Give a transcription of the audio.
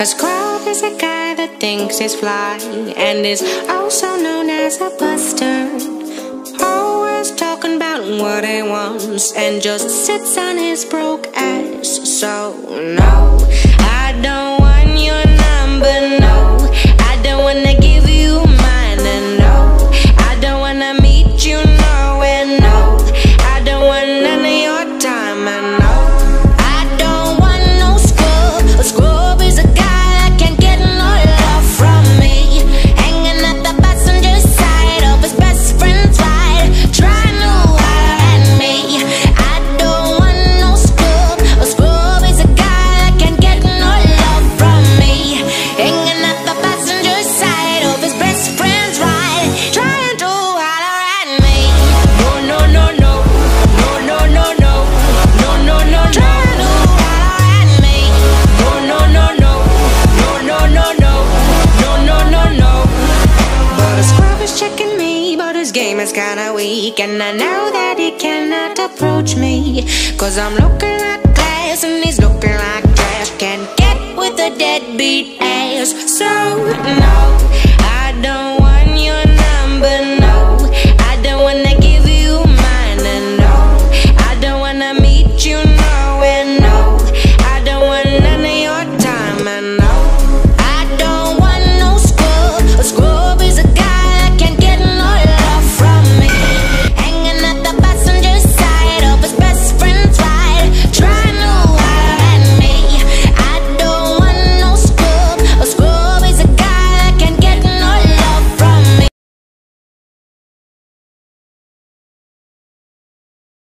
A scrub is a guy that thinks he's fly and is also known as a buster. Always talking about what he wants and just sits on his broke ass. So, no, I don't a is checking me, but his game is kinda weak. And I know that he cannot approach me. Cause I'm looking like glass and he's looking like trash. Can't get with a deadbeat ass. So, no.